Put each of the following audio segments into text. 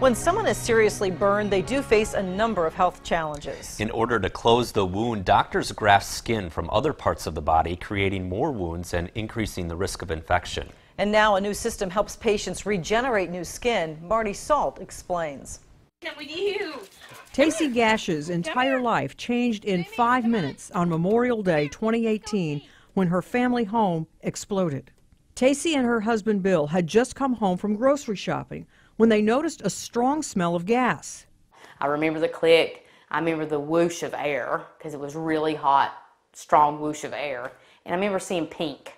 When someone is seriously burned, they do face a number of health challenges. In order to close the wound, doctors graft skin from other parts of the body, creating more wounds and increasing the risk of infection. And now a new system helps patients regenerate new skin. Marty Salt explains. with you. Tacey Gash's entire life changed in five minutes on Memorial Day 2018 when her family home exploded. Tacey and her husband Bill had just come home from grocery shopping when they noticed a strong smell of gas. I remember the click. I remember the whoosh of air because it was really hot, strong whoosh of air. And I remember seeing pink.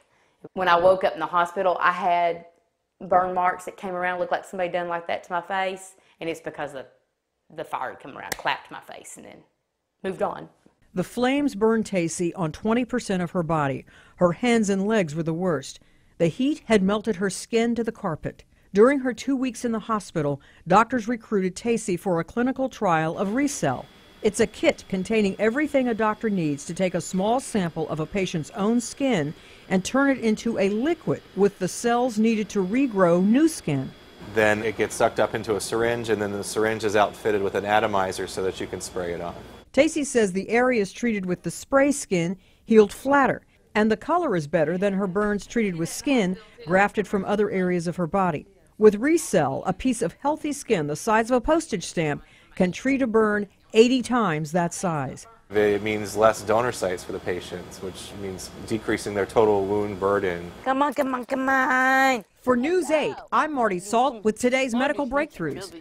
When I woke up in the hospital, I had burn marks that came around, looked like somebody done like that to my face. And it's because the, the fire had come around, clapped my face, and then moved on. The flames burned Tacey on 20% of her body. Her hands and legs were the worst. The heat had melted her skin to the carpet. During her two weeks in the hospital, doctors recruited Tacey for a clinical trial of ReCell. It's a kit containing everything a doctor needs to take a small sample of a patient's own skin and turn it into a liquid with the cells needed to regrow new skin. Then it gets sucked up into a syringe, and then the syringe is outfitted with an atomizer so that you can spray it on. Tacey says the areas treated with the spray skin healed flatter, and the color is better than her burns treated with skin grafted from other areas of her body. With ReCell, a piece of healthy skin the size of a postage stamp can treat a burn 80 times that size. It means less donor sites for the patients, which means decreasing their total wound burden. Come on, come on, come on. For News 8, I'm Marty Salt with today's medical breakthroughs.